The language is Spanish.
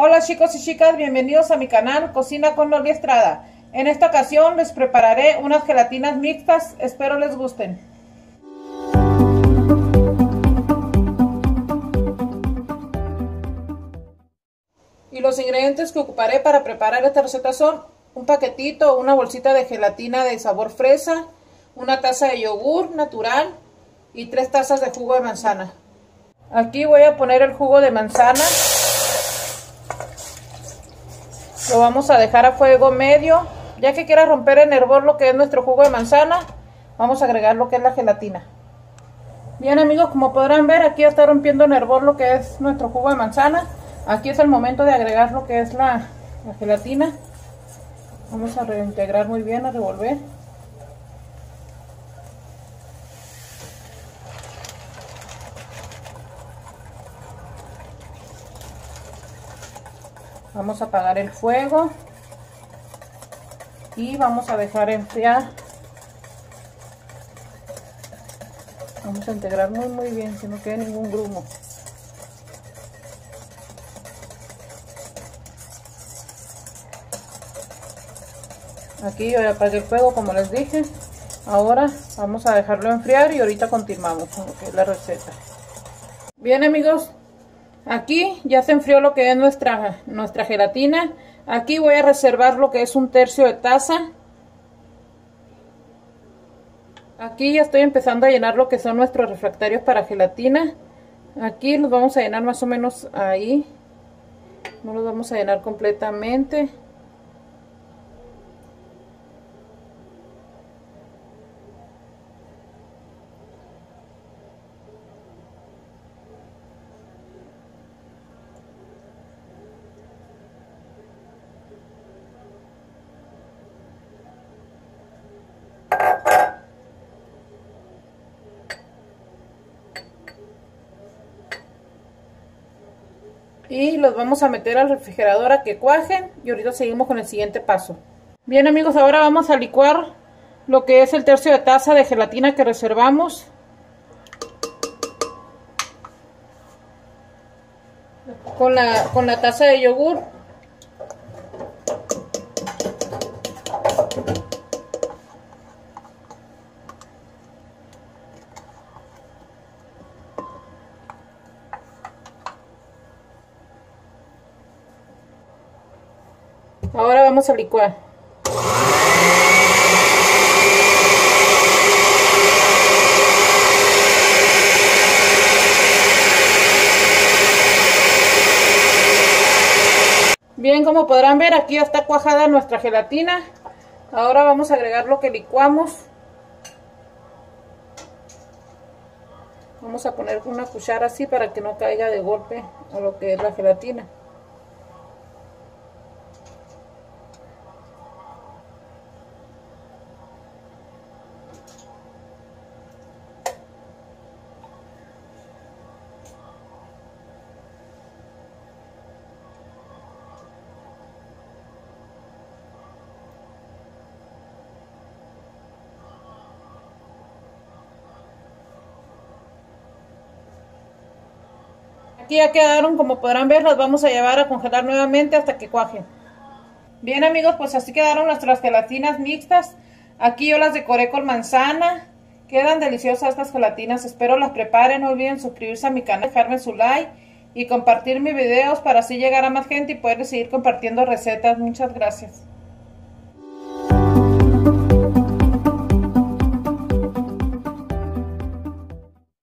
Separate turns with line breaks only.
Hola chicos y chicas, bienvenidos a mi canal Cocina con Loli Estrada. En esta ocasión les prepararé unas gelatinas mixtas, espero les gusten. Y los ingredientes que ocuparé para preparar esta receta son un paquetito una bolsita de gelatina de sabor fresa, una taza de yogur natural y tres tazas de jugo de manzana. Aquí voy a poner el jugo de manzana. Lo vamos a dejar a fuego medio. Ya que quiera romper en hervor lo que es nuestro jugo de manzana, vamos a agregar lo que es la gelatina. Bien amigos, como podrán ver, aquí está rompiendo en hervor lo que es nuestro jugo de manzana. Aquí es el momento de agregar lo que es la, la gelatina. Vamos a reintegrar muy bien, a revolver. Vamos a apagar el fuego y vamos a dejar enfriar. Vamos a integrar muy muy bien, que no quede ningún grumo. Aquí yo ya apagué el fuego como les dije. Ahora vamos a dejarlo enfriar y ahorita continuamos con lo que es la receta. Bien amigos, Aquí ya se enfrió lo que es nuestra, nuestra gelatina. Aquí voy a reservar lo que es un tercio de taza. Aquí ya estoy empezando a llenar lo que son nuestros refractarios para gelatina. Aquí los vamos a llenar más o menos ahí. No los vamos a llenar completamente. Y los vamos a meter al refrigerador a que cuajen y ahorita seguimos con el siguiente paso. Bien amigos, ahora vamos a licuar lo que es el tercio de taza de gelatina que reservamos. Con la, con la taza de yogur. Ahora vamos a licuar. Bien, como podrán ver, aquí ya está cuajada nuestra gelatina. Ahora vamos a agregar lo que licuamos. Vamos a poner una cuchara así para que no caiga de golpe a lo que es la gelatina. Aquí ya quedaron, como podrán ver, las vamos a llevar a congelar nuevamente hasta que cuajen. Bien amigos, pues así quedaron nuestras gelatinas mixtas. Aquí yo las decoré con manzana. Quedan deliciosas estas gelatinas, espero las preparen. No olviden suscribirse a mi canal, dejarme su like y compartir mis videos para así llegar a más gente y poder seguir compartiendo recetas. Muchas gracias.